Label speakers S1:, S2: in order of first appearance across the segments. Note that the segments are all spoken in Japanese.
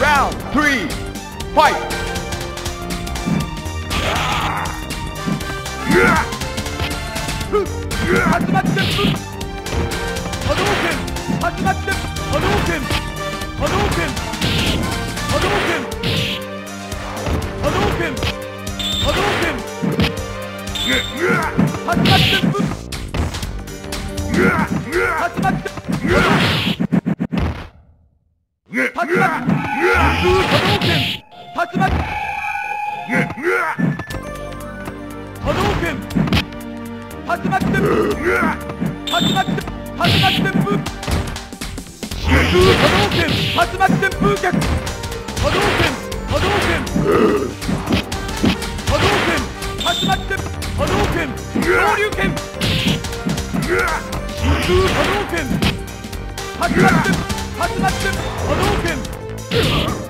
S1: Round three,
S2: まってはじまってはまってはじまってはじまってはじまってはじままってはじままってはじ拳始まって波動拳始まって始まって始まってブ波動拳始まってブー脚波動拳波動拳波動拳始まって波動拳昇竜拳空波動拳始まって始まって波動拳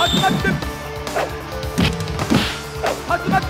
S2: 始まって。始まって。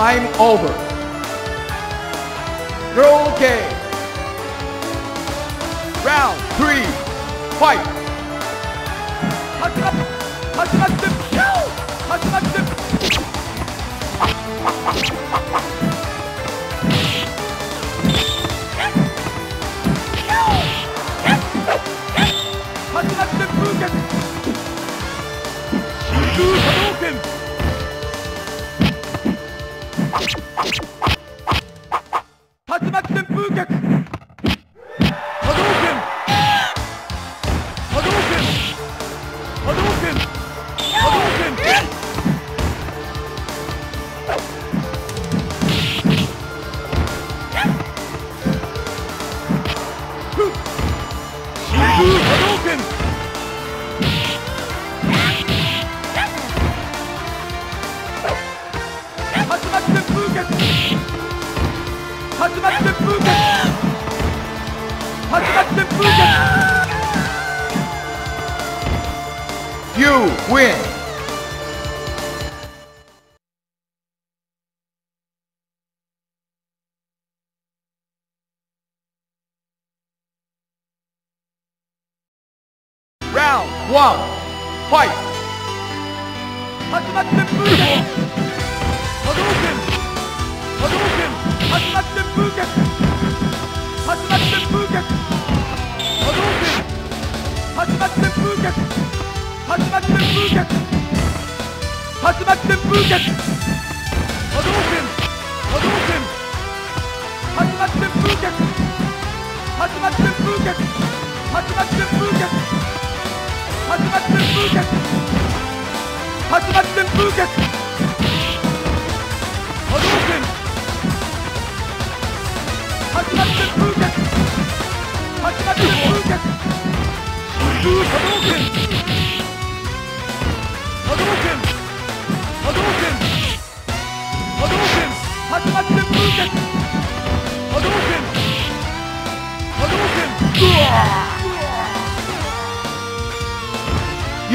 S1: Time over. You're okay. Round three, fight!
S2: 始 Thank you.
S1: You win. Round one, fight!
S2: 始まって風脚波動拳波動拳始まって 始まって風脚始まって風脚波動拳波動拳始まって風脚始まって風脚始まって風脚始まって風脚始まって風脚波動拳始まって風脚始まって風脚空波動拳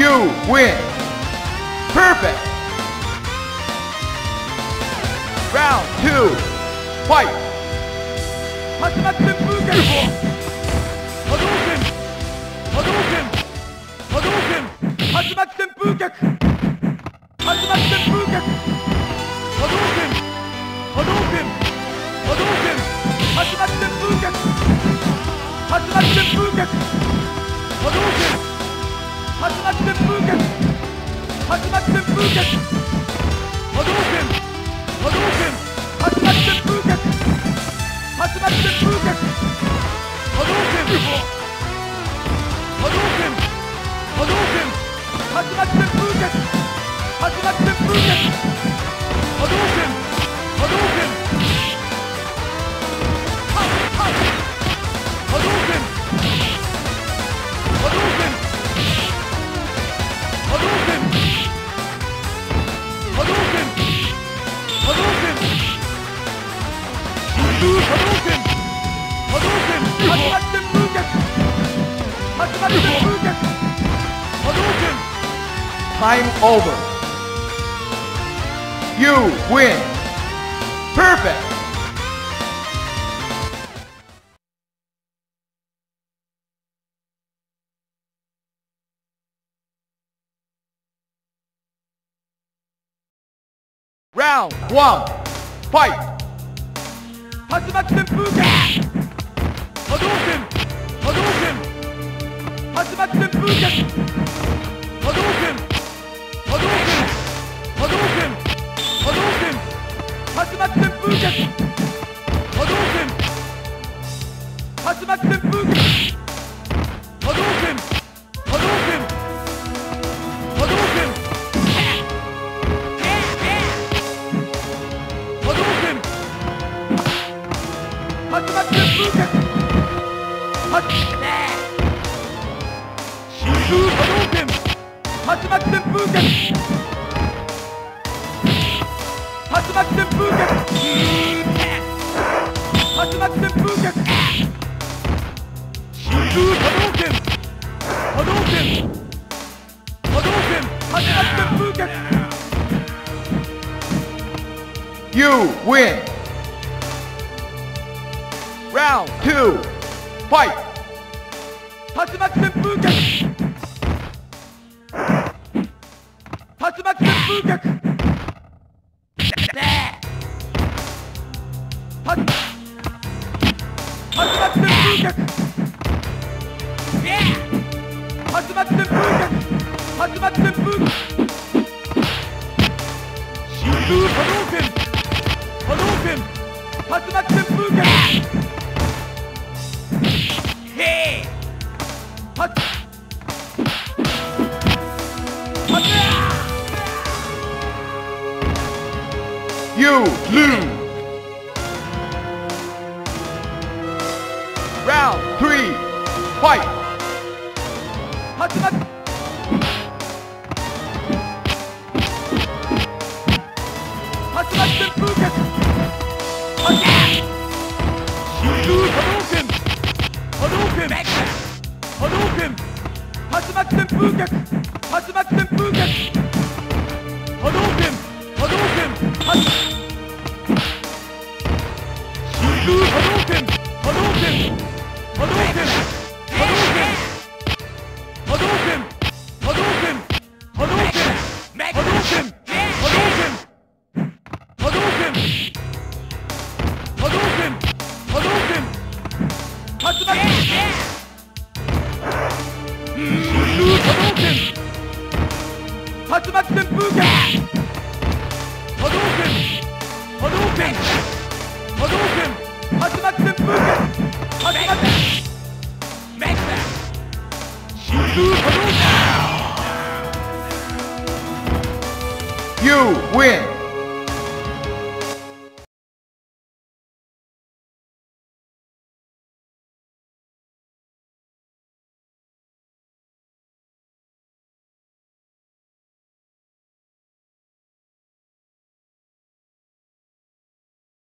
S1: You win! Perfect! Round 2, fight!
S2: 始まって風脚波動拳波動拳波動拳始まって風脚始まって風脚波動拳波動拳波動拳始まって風脚始まって風脚波 まった
S1: Time over. You win. Perfect. Round one. Fight.
S2: 竜巻旋風脚波動拳波動拳竜巻旋風脚波動拳波動拳波動拳波動拳竜巻旋風脚始まって風脚はっ空波動拳始まって風脚始まって風脚始まって風脚空波動拳波動拳波動拳始まって風脚
S1: You win! Round 2, fight!
S2: 始まって風脚始まって風脚は始まって風脚始まって風脚 Lou, Lou. 竜巻旋風拳波動拳波動拳波動拳竜巻旋風拳竜巻真空波動拳
S1: You win!